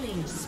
Killing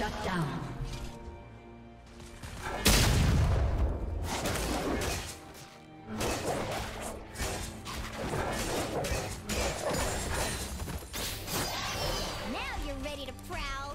Shut down. Now you're ready to prowl.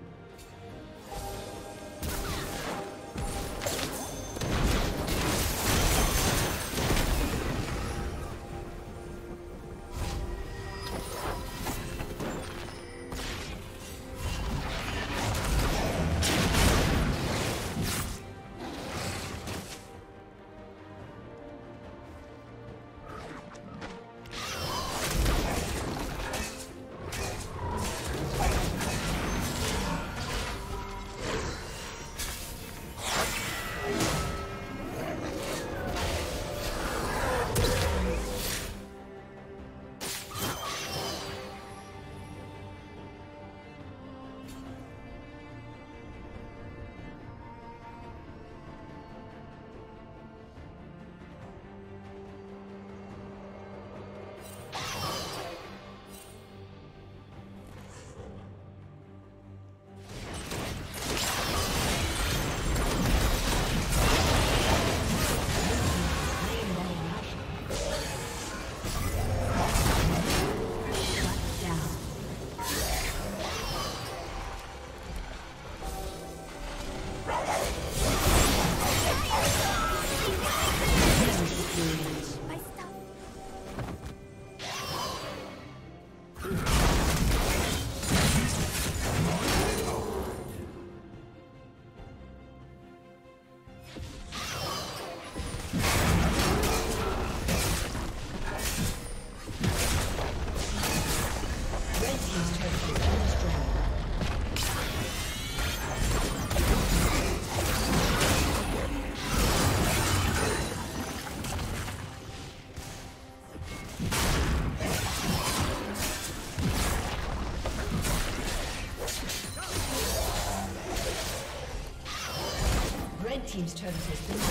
Turret has been.